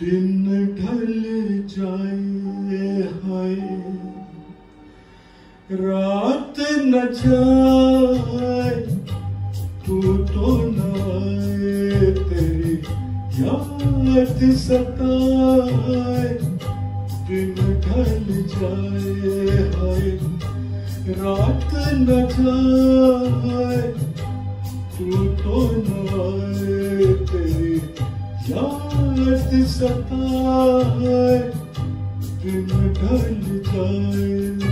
दिन ढल जाए हाय रात न जाए तू तो न तेरी याद सताए दिन ढल जाए हाय। रात न तू तो न आए तेरी याद सताए दिन ढल जाए।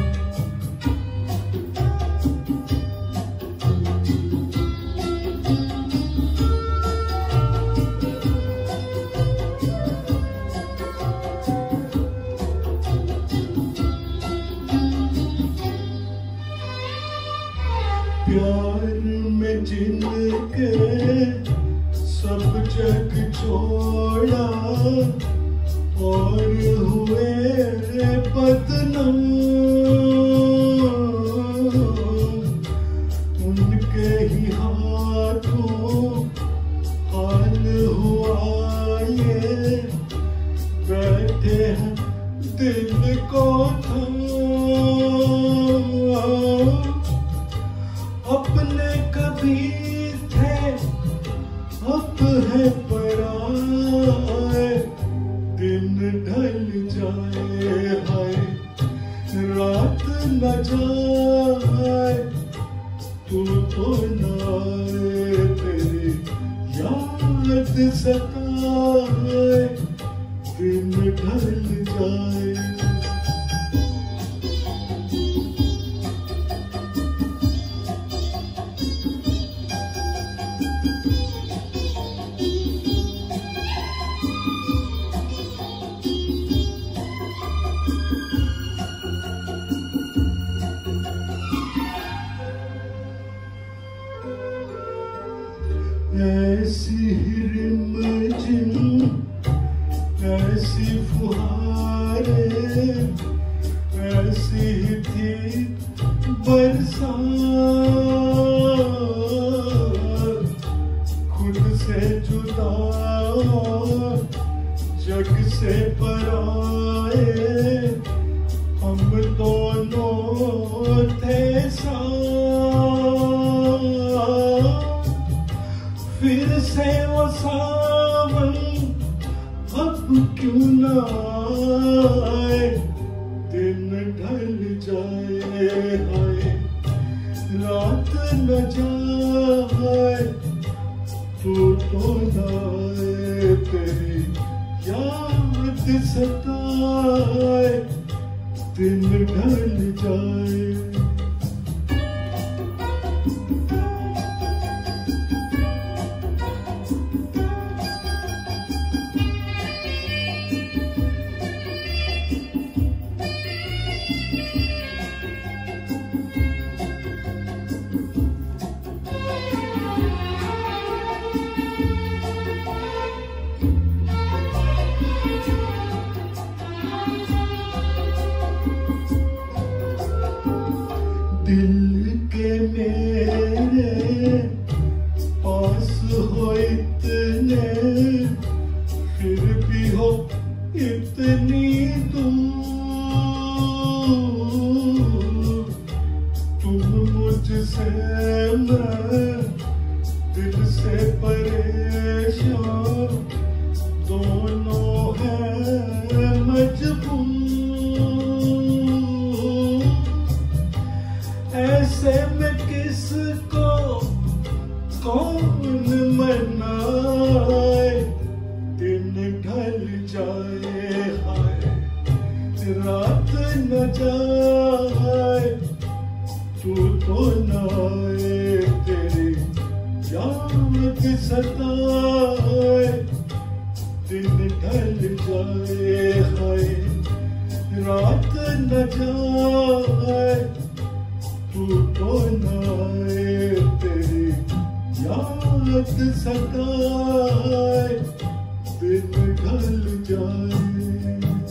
प्यार में जिनके रात न जाए तू तो न तेरी याद सताए दिन ढल जाए। हम दोनों थे साथ। ढल जाए हाय रात न जाए तू न तेरी याद सताए दिन ढल जाए। दिल के मेरे पास हो इतने इतनी दूर तुम मुझसे मैं तूं दिन न सदा त रात न चा तूं तो न ढल जाए